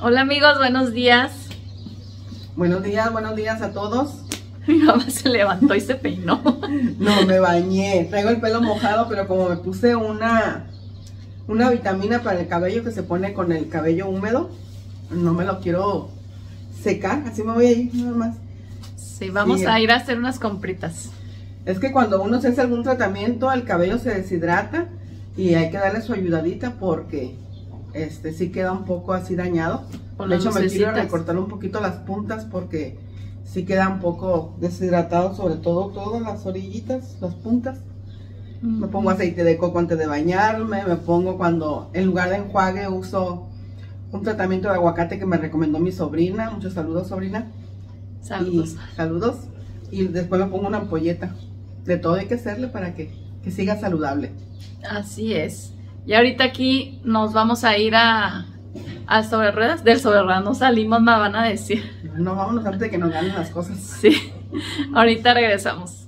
Hola amigos, buenos días. Buenos días, buenos días a todos. Mi mamá se levantó y se peinó. No, me bañé. Traigo el pelo mojado, pero como me puse una, una vitamina para el cabello que se pone con el cabello húmedo, no me lo quiero secar. Así me voy a ir nada más. Sí, vamos Sí. a ir a hacer unas compritas. Es que cuando uno se hace algún tratamiento, el cabello se deshidrata y hay que darle su ayudadita porque este sí queda un poco así dañado. De hecho, me quiero recortar un poquito las puntas porque sí queda un poco deshidratado, sobre todo todas las orillitas, las puntas. Me pongo aceite de coco antes de bañarme, me pongo cuando en lugar de enjuague uso un tratamiento de aguacate que me recomendó mi sobrina. Muchos saludos, sobrina. Saludos. Y, saludos. Y después me pongo una ampolleta. De todo hay que hacerle para que, que siga saludable. Así es. Y ahorita aquí nos vamos a ir a, a sobre ruedas. Del sobre ruedas no salimos, me van a decir. No, vámonos antes de que nos ganen las cosas. Sí. Ahorita regresamos.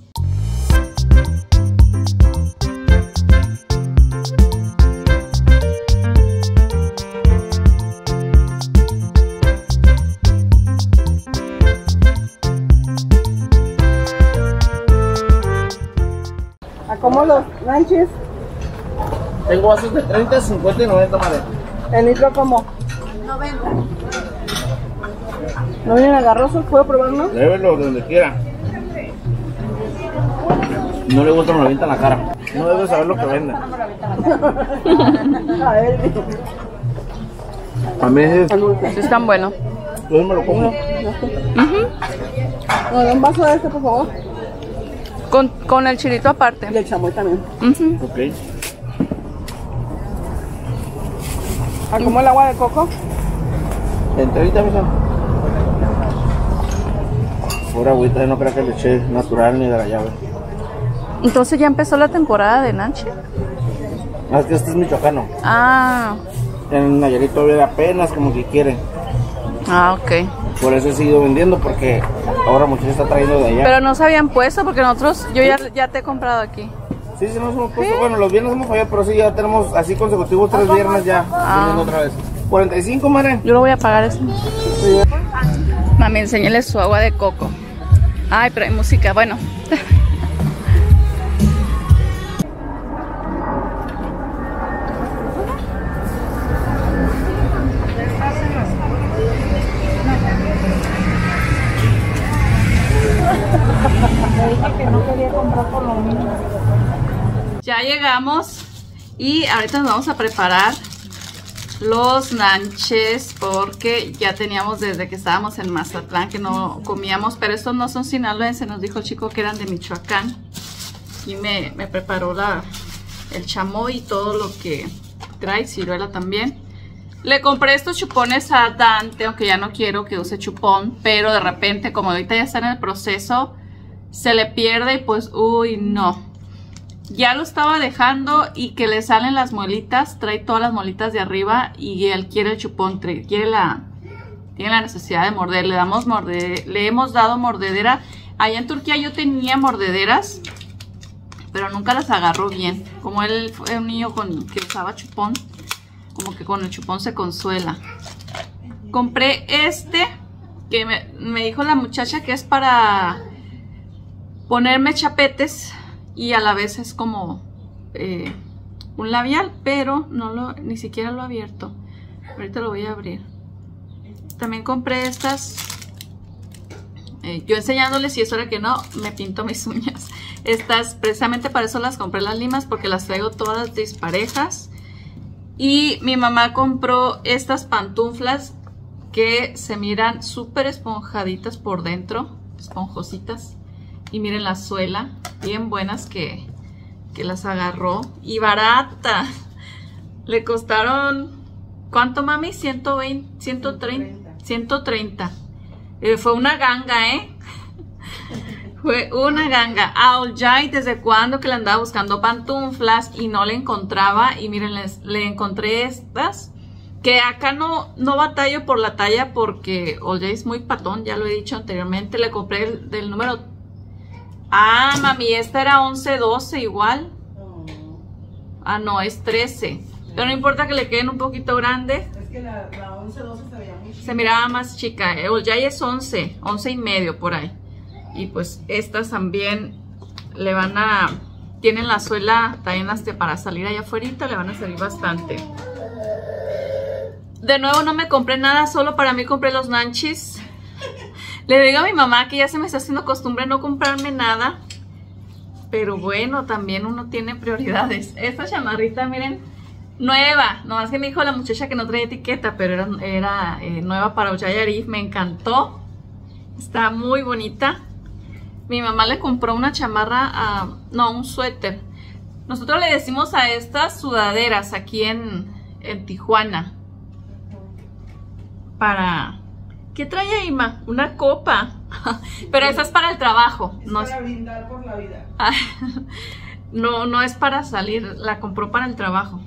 ¿A cómo los ranches? Tengo vasos de 30, 50 y 90, madre. ¿El litro como? 90. ¿No vienen agarrosos? ¿Puedo probar uno? Llévelo donde quiera. No le gusta, me lo avienta en la cara. No debe saber lo que vende. A ver, A mí es. Sí, están buenos. Yo me lo como. no, un vaso de este, por favor. Con, con el chilito aparte. Y el chamoy también. Ok. ¿A cómo el agua de coco? En 30, mija. Pura agüita, no creo que le eché natural ni de la llave. Entonces ya empezó la temporada de Nanche. Más que este es michoacano. Ah, En Nayarit todavía apenas como que quiere. ah, ok. Por eso he seguido vendiendo porque ahora mucho está trayendo de allá. Pero no se habían puesto porque nosotros, yo ya, ya te he comprado aquí. Sí, sí, nos hemos puesto. Bueno, los viernes hemos fallado, pero sí, ya tenemos así consecutivos tres viernes ya. vendiendo otra vez. 45, madre. Yo lo voy a pagar eso. Mami, enséñale su agua de coco. Ay, pero hay música, bueno. Llegamos y ahorita nos vamos a preparar los nanches porque ya teníamos desde que estábamos en Mazatlán que no comíamos, pero estos no son sinaloenses, nos dijo el chico que eran de Michoacán y me, me preparó la, el chamoy y todo lo que trae, ciruela también. Le compré estos chupones a Dante, aunque ya no quiero que use chupón, pero de repente como ahorita ya está en el proceso, se le pierde y pues, uy, no ya lo estaba dejando y que le salen las muelitas, trae todas las muelitas de arriba y él quiere el chupón, quiere la, tiene la necesidad de morder, le damos morde, le hemos dado mordedera. Allá en Turquía yo tenía mordederas, pero nunca las agarró bien. Como él fue un niño con, que usaba chupón, como que con el chupón se consuela. Compré este, que me dijo la muchacha que es para ponerme chapetes y a la vez es como eh, un labial, pero no lo, ni siquiera lo he abierto. Ahorita lo voy a abrir. También compré estas. eh, yo enseñándoles y eso era que no, me pinto mis uñas. Estas, precisamente para eso las compré las limas, porque las traigo todas disparejas. Y mi mamá compró estas pantuflas que se miran súper esponjaditas por dentro, esponjositas. Y miren la suela, bien buenas que, que las agarró. Y barata. Le costaron, ¿cuánto mami? 120, 130, 130. Eh, fue una ganga, ¿eh? Fue una ganga. A Oljay, ¿desde cuándo que le andaba buscando pantuflas y no le encontraba? Y miren, les- le encontré estas. Que acá no, no batallo por la talla porque Oljay es muy patón, ya lo he dicho anteriormente. Le compré el, del número Ah, mami, esta era 11, 12 igual. Ah, no, es 13. Pero no importa que le queden un poquito grandes. Es que la, la 11, 12 se veía muy chica. Se miraba más chica. eh, Ya es 11, 11 y medio por ahí. Y pues estas también le van a... Tienen la suela también hasta para salir allá afuera, le van a salir bastante. De nuevo no me compré nada, solo para mí compré los nanchis. Le digo a mi mamá que ya se me está haciendo costumbre no comprarme nada. Pero bueno, también uno tiene prioridades. Esta chamarrita, miren, nueva. Nomás que me dijo la muchacha que no traía etiqueta, pero era, eh, nueva para Arif. Me encantó. Está muy bonita. Mi mamá le compró una chamarra, no, un suéter. Nosotros le decimos a estas sudaderas aquí en, en Tijuana. Para... ¿Qué trae Ima? Una copa. Pero esa es para el trabajo. Es No para es, brindar por la vida. no, no es para salir. La compró para el trabajo.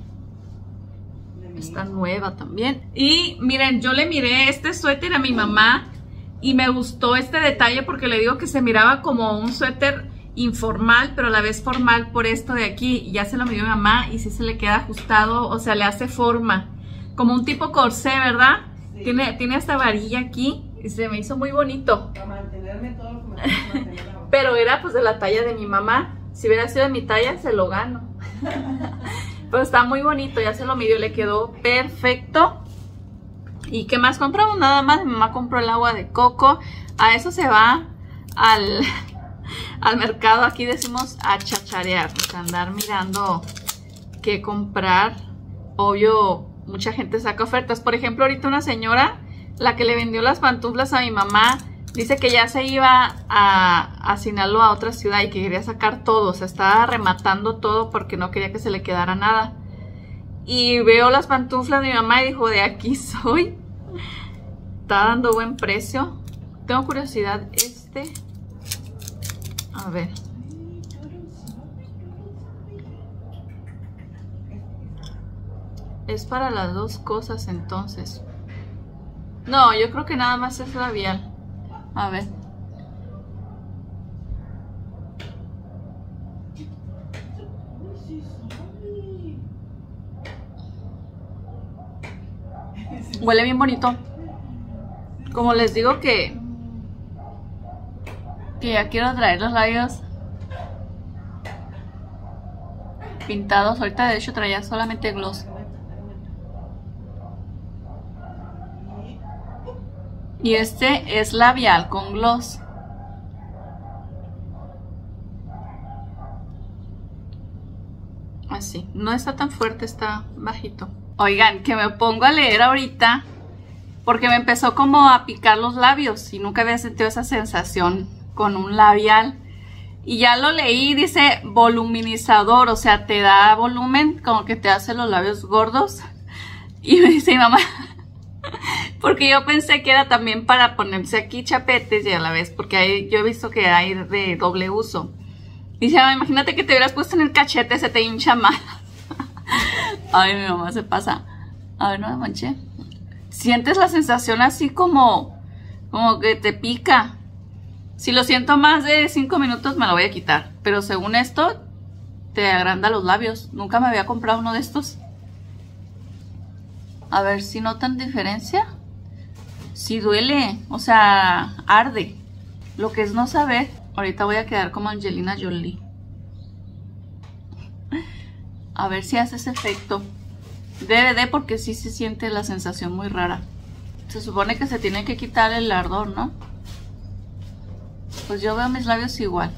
Está nueva también. Y miren, yo le miré este suéter a mi mamá y me gustó este detalle porque le digo que se miraba como un suéter informal, pero a la vez formal por esto de aquí. Ya se lo midió mi mamá y sí se le queda ajustado, o sea, le hace forma. Como un tipo corsé, ¿verdad? Sí. Tiene, tiene esta varilla aquí y se me hizo muy bonito. Para mantenerme todo lo que me. Pero era pues de la talla de mi mamá. Si hubiera sido de mi talla, se lo gano. Pero está muy bonito, ya se lo midió, le quedó perfecto. ¿Y qué más compramos? Nada más, mi mamá compró el agua de coco. A eso se va al, al mercado, aquí decimos a chacharear, o sea, andar mirando qué comprar. Obvio, mucha gente saca ofertas. Por ejemplo, ahorita una señora, la que le vendió las pantuflas a mi mamá, dice que ya se iba a, a Sinaloa, a otra ciudad, y que quería sacar todo. O sea, estaba rematando todo porque no quería que se le quedara nada. Y veo las pantuflas de mi mamá y dijo, de aquí soy. Está dando buen precio. Tengo curiosidad, este... A ver. Es para las dos cosas entonces. No, yo creo que nada más es labial. A ver. Huele bien bonito. Como les digo que que ya quiero traer los labios pintados. Ahorita de hecho traía solamente gloss. Y este es labial con gloss. Así. No está tan fuerte, está bajito. Oigan, que me pongo a leer ahorita porque me empezó como a picar los labios y nunca había sentido esa sensación con un labial. Y ya lo leí, dice voluminizador, o sea, te da volumen, como que te hace los labios gordos. Y me dice mamá, porque yo pensé que era también para ponerse aquí chapetes y a la vez, porque hay, yo he visto que hay de doble uso. Dice, "Ah, imagínate que te hubieras puesto en el cachete, se te hincha más. Ay, mi mamá se pasa. A ver, no me manché. Sientes la sensación así como, como que te pica. Si lo siento más de 5 minutos me lo voy a quitar. Pero según esto, te agranda los labios. Nunca me había comprado uno de estos. A ver si notan diferencia. Si duele, o sea, arde. Lo que es no saber. Ahorita voy a quedar como Angelina Jolie. A ver si hace ese efecto. De porque sí se siente la sensación muy rara. Se supone que se tiene que quitar el ardor, ¿no? Pues yo veo mis labios igual.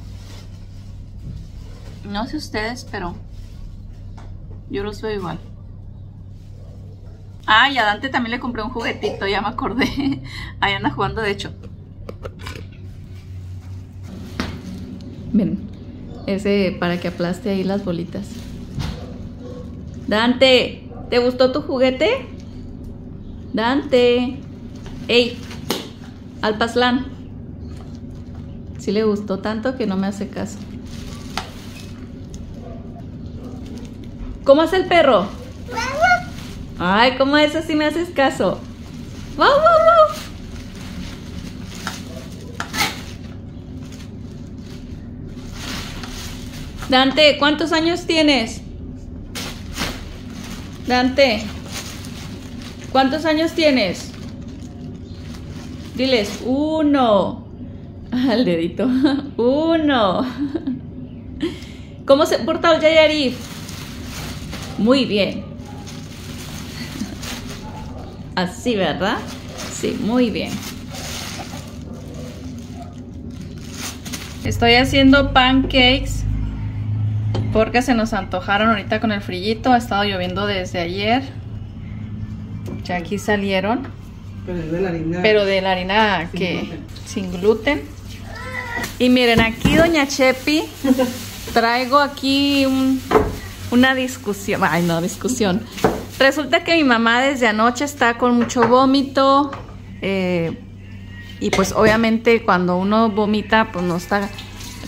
No sé ustedes, pero yo los veo igual. Ah, y a Dante también le compré un juguetito, ya me acordé. Ahí anda jugando, de hecho. Ven, ese para que aplaste ahí las bolitas. Dante, ¿te gustó tu juguete? Dante. Ey, Alpazlán. Sí le gustó tanto que no me hace caso. ¿Cómo es el perro? Ay, ¿cómo es así me haces caso? ¡Wow, wow, wow! Dante, ¿cuántos años tienes? Dante, ¿Cuántos años tienes? Diles, uno. Al dedito. Uno. ¿Cómo se porta el Yayarif? Muy bien. Así, ¿verdad? Sí, muy bien. Estoy haciendo pancakes porque se nos antojaron ahorita con el frillito. Ha estado lloviendo desde ayer. Ya aquí salieron. Pero es de la harina. Pero de la harina Sin que gluten. sin gluten. Y miren, aquí Doña Chepi traigo aquí un- una discusión. Ay, no, discusión. Resulta que mi mamá desde anoche está con mucho vómito. eh, y pues obviamente cuando uno vomita, pues no está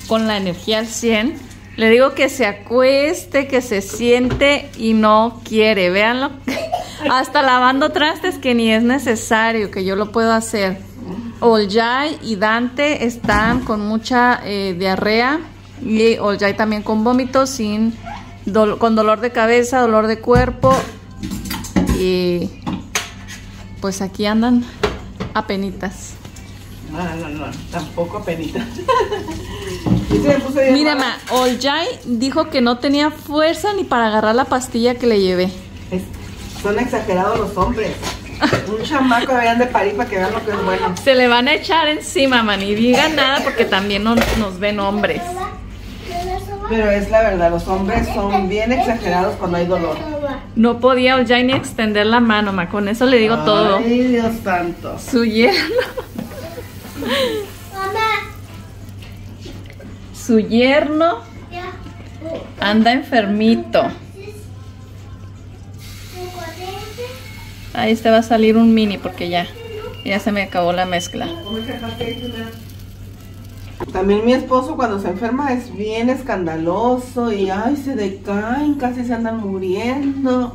con la energía al 100. Le digo que se acueste, que se siente y no quiere. Véanlo. Hasta lavando trastes que ni es necesario, que yo lo puedo hacer. Oljay y Dante están con mucha eh, diarrea y Oljay también con vómitos, sin con dolor de cabeza, dolor de cuerpo y pues aquí andan apenitas. No, no, no, tampoco penita. Y se me puso bien Mira, ma, Oljay dijo que no tenía fuerza ni para agarrar la pastilla que le llevé. Es- son exagerados los hombres. Un chamaco deberían de parir para que vean lo que es bueno. Se le van a echar encima, man, y digan nada porque también no- nos ven hombres. Pero es la verdad, los hombres son bien exagerados cuando hay dolor. No podía Oljay ni extender la mano, ma, con eso le digo todo. Ay, Dios santo. Su yerno, su yerno anda enfermito. Ahí este va a salir un mini porque ya, ya se me acabó la mezcla. También mi esposo cuando se enferma es bien escandaloso y ay, se decaen, casi se andan muriendo.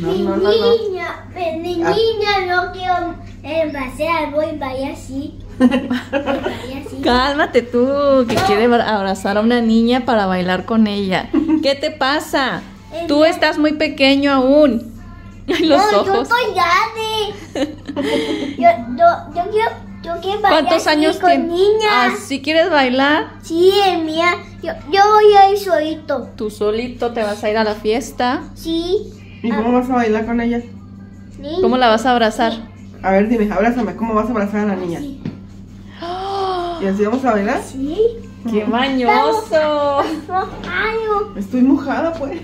No, Mi no, no, no. niña, eh, mi Ah. niña no quiero vaya así. Voy vaya así. Cálmate tú, que quiere abra- abrazar a una niña para bailar con ella. ¿Qué te pasa? Tú estás muy pequeño aún. Los no, yo ojos. estoy grande. yo, yo, yo quiero, yo quiero bailar ¿Cuántos años con tienes? niñas. ¿Así quieres bailar? Sí, el mía. Yo, yo voy a ir solito. Tú solito te vas a ir a la fiesta. Sí. ¿Y cómo vas a bailar con ella? niña. ¿Cómo la vas a abrazar? A ver, dime, abrázame, ¿cómo vas a abrazar a la niña? Sí. ¿Y así vamos a bailar? Sí. ¡Qué mañoso! Ay, no. Estoy mojada, pues.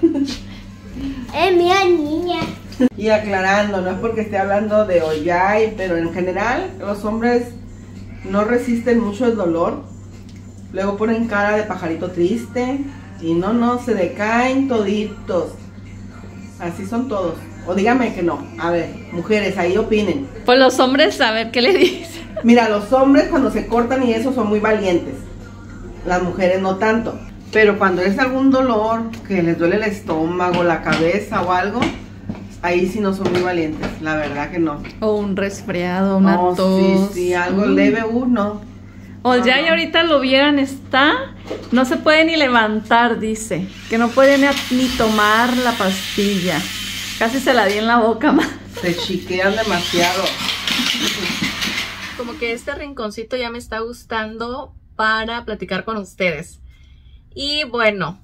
Es mía niña. Y aclarando, no es porque esté hablando de Oyay, pero en general los hombres no resisten mucho el dolor. Luego ponen cara de pajarito triste y no, no, se decaen toditos. Así son todos. O dígame que no. A ver, mujeres, ahí opinen. Pues los hombres, a ver qué le dicen. Mira, los hombres cuando se cortan y eso son muy valientes. Las mujeres no tanto. Pero cuando es algún dolor, que les duele el estómago, la cabeza o algo, ahí sí no son muy valientes. La verdad que no. O un resfriado, una tos. sí, sí, algo Mm. leve, uno. O ya No, y ahorita lo vieran, está, no se puede ni levantar, dice, que no puede ni, ni tomar la pastilla. Casi se la di en la boca, ma. Se chiquean demasiado. Como que este rinconcito ya me está gustando para platicar con ustedes. Y bueno,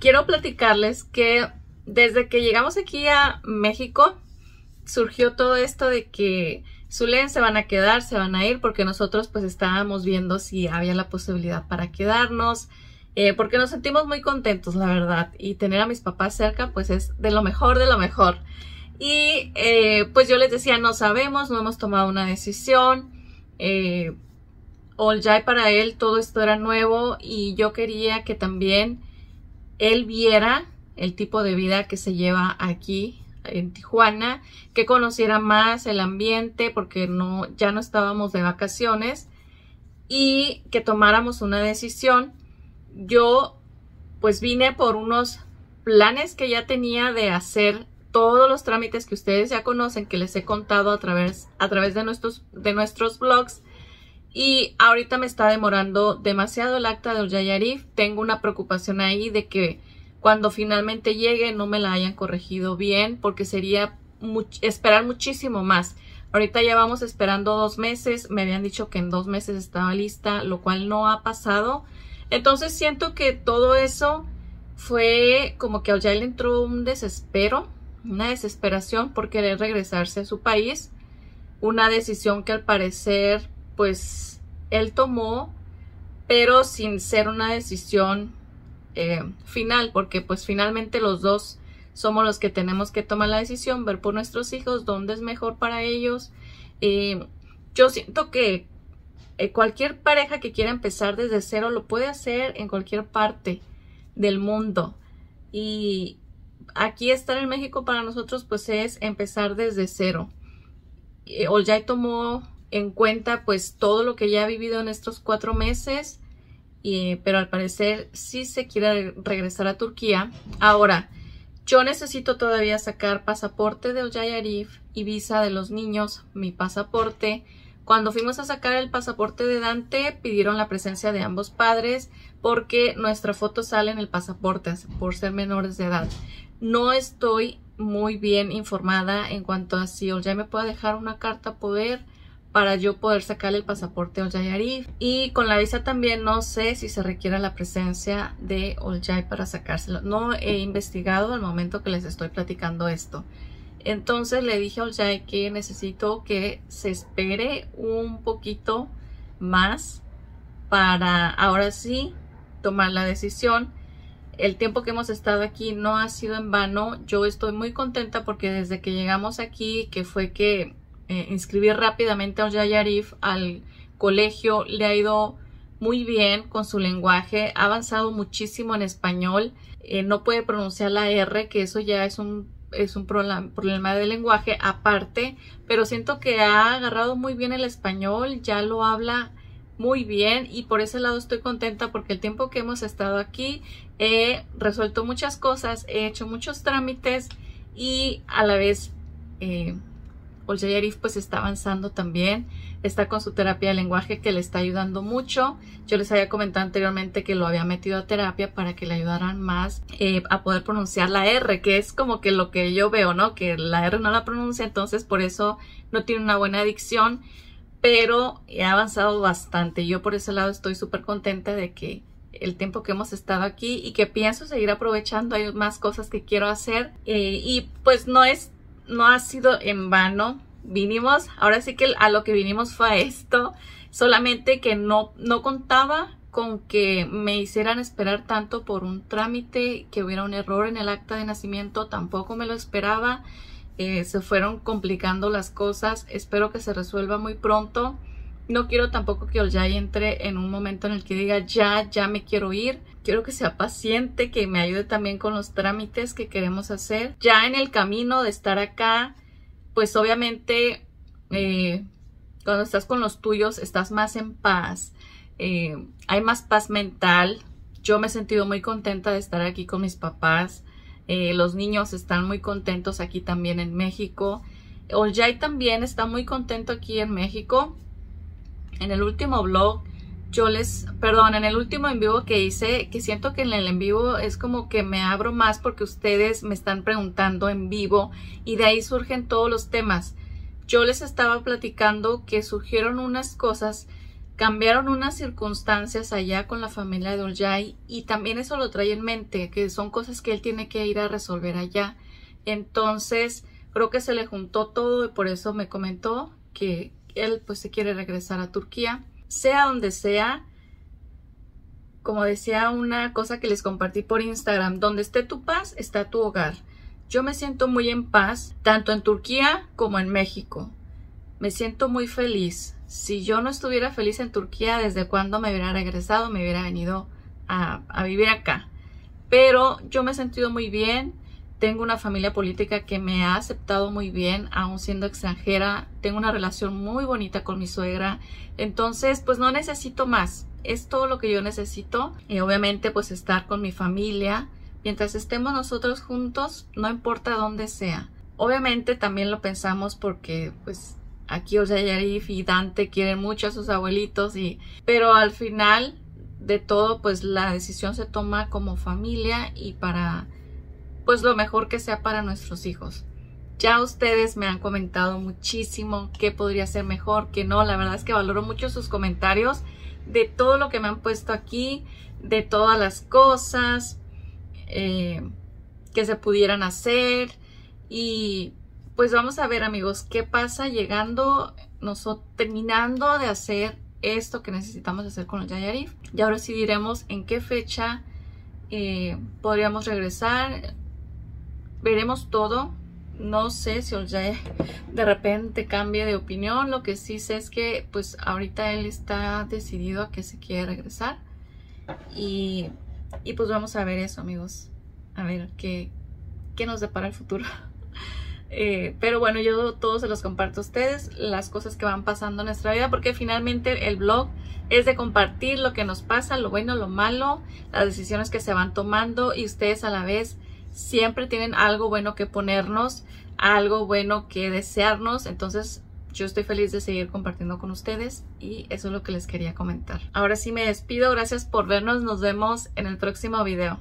quiero platicarles que desde que llegamos aquí a México, surgió todo esto de que Zulen se van a quedar, se van a ir, porque nosotros pues estábamos viendo si había la posibilidad para quedarnos, eh, porque nos sentimos muy contentos, la verdad, y tener a mis papás cerca pues es de lo mejor, de lo mejor. Y eh, pues yo les decía, no sabemos, no hemos tomado una decisión. Eh, Oljay para él todo esto era nuevo y yo quería que también él viera el tipo de vida que se lleva aquí en Tijuana, que conociera más el ambiente porque no ya no estábamos de vacaciones y que tomáramos una decisión. Yo pues vine por unos planes que ya tenía de hacer todos los trámites que ustedes ya conocen, que les he contado a través, a través de, nuestros, de nuestros blogs. Y ahorita me está demorando demasiado el acta del Yayarif. Tengo una preocupación ahí de que cuando finalmente llegue no me la hayan corregido bien, porque sería esperar muchísimo más. Ahorita ya vamos esperando dos meses. Me habían dicho que en dos meses estaba lista, lo cual no ha pasado. Entonces siento que todo eso fue como que a le entró un desespero, una desesperación por querer regresarse a su país. Una decisión que al parecer, pues, él tomó, pero sin ser una decisión eh, final, porque pues finalmente los dos somos los que tenemos que tomar la decisión, ver por nuestros hijos dónde es mejor para ellos. Eh, yo siento que eh, cualquier pareja que quiera empezar desde cero lo puede hacer en cualquier parte del mundo. Y aquí estar en México para nosotros pues es empezar desde cero. Oljay tomó en cuenta pues todo lo que ya ha vivido en estos cuatro meses, pero al parecer sí se quiere regresar a Turquía. Ahora, yo necesito todavía sacar pasaporte de Arif y visa de los niños, mi pasaporte. Cuando fuimos a sacar el pasaporte de Dante, pidieron la presencia de ambos padres porque nuestra foto sale en el pasaporte por ser menores de edad. No estoy muy bien informada en cuanto a si ya me puede dejar una carta poder para yo poder sacarle el pasaporte a Oljay Y con la visa también no sé si se requiere la presencia de Oljay para sacárselo. No he investigado al momento que les estoy platicando esto. Entonces le dije a Oljay que necesito que se espere un poquito más para ahora sí tomar la decisión. El tiempo que hemos estado aquí no ha sido en vano. Yo estoy muy contenta porque desde que llegamos aquí, que fue que eh, inscribir rápidamente a Yarif al colegio. Le ha ido muy bien con su lenguaje, ha avanzado muchísimo en español. Eh, no puede pronunciar la R, que eso ya es un, es un problema de lenguaje aparte, pero siento que ha agarrado muy bien el español, ya lo habla muy bien y por ese lado estoy contenta porque el tiempo que hemos estado aquí he resuelto muchas cosas, he hecho muchos trámites y a la vez eh, Arif pues está avanzando también, está con su terapia de lenguaje que le está ayudando mucho. Yo les había comentado anteriormente que lo había metido a terapia para que le ayudaran más eh, a poder pronunciar la R, que es como que lo que yo veo, ¿no? Que la R no la pronuncia, entonces por eso no tiene una buena adicción, pero he avanzado bastante. Yo por ese lado estoy súper contenta de que el tiempo que hemos estado aquí y que pienso seguir aprovechando. Hay más cosas que quiero hacer eh, y pues no es no ha sido en vano. Vinimos, ahora sí que a lo que vinimos fue esto, solamente que no, no contaba con que me hicieran esperar tanto por un trámite, que hubiera un error en el acta de nacimiento, tampoco me lo esperaba. Eh, se fueron complicando las cosas, espero que se resuelva muy pronto. No quiero tampoco que Oljay entre en un momento en el que diga ya, ya me quiero ir. Quiero que sea paciente, que me ayude también con los trámites que queremos hacer. Ya en el camino de estar acá, pues obviamente eh, cuando estás con los tuyos estás más en paz. Eh, hay más paz mental. Yo me he sentido muy contenta de estar aquí con mis papás. Eh, los niños están muy contentos aquí también en México. Oljay también está muy contento aquí en México en el último blog yo les, perdón, en el último en vivo que hice, que siento que en el en vivo es como que me abro más porque ustedes me están preguntando en vivo y de ahí surgen todos los temas. Yo les estaba platicando que surgieron unas cosas, cambiaron unas circunstancias allá con la familia de Oljay y también eso lo trae en mente, que son cosas que él tiene que ir a resolver allá. Entonces, creo que se le juntó todo y por eso me comentó que él pues se quiere regresar a Turquía, sea donde sea, como decía una cosa que les compartí por Instagram, donde esté tu paz, está tu hogar. Yo me siento muy en paz, tanto en Turquía como en México. Me siento muy feliz. Si yo no estuviera feliz en Turquía, desde cuando me hubiera regresado, me hubiera venido a, a vivir acá. Pero yo me he sentido muy bien tengo una familia política que me ha aceptado muy bien, aún siendo extranjera. Tengo una relación muy bonita con mi suegra. Entonces, pues no necesito más. Es todo lo que yo necesito. Y obviamente, pues estar con mi familia. Mientras estemos nosotros juntos, no importa dónde sea. Obviamente también lo pensamos porque, pues, aquí Yarif y Dante quieren mucho a sus abuelitos y... Pero al final de todo, pues la decisión se toma como familia y para pues lo mejor que sea para nuestros hijos. Ya ustedes me han comentado muchísimo qué podría ser mejor, qué no. La verdad es que valoro mucho sus comentarios de todo lo que me han puesto aquí, de todas las cosas eh, que se pudieran hacer. Y pues vamos a ver amigos qué pasa llegando, nosotros terminando de hacer esto que necesitamos hacer con el Yayarif. Y ahora decidiremos en qué fecha eh, podríamos regresar. Veremos todo no sé si ya de repente cambie de opinión. Lo que sí sé es que pues ahorita él está decidido a que se quiere regresar. Y, y pues vamos a ver eso amigos. A ver qué, qué nos depara el futuro. Eh, pero bueno, yo todo se los comparto a ustedes, las cosas que van pasando en nuestra vida, porque finalmente el blog es de compartir lo que nos pasa, lo bueno, lo malo, las decisiones que se van tomando y ustedes a la vez siempre tienen algo bueno que ponernos, algo bueno que desearnos. Entonces yo estoy feliz de seguir compartiendo con ustedes y eso es lo que les quería comentar. Ahora sí me despido, gracias por vernos, nos vemos en el próximo video.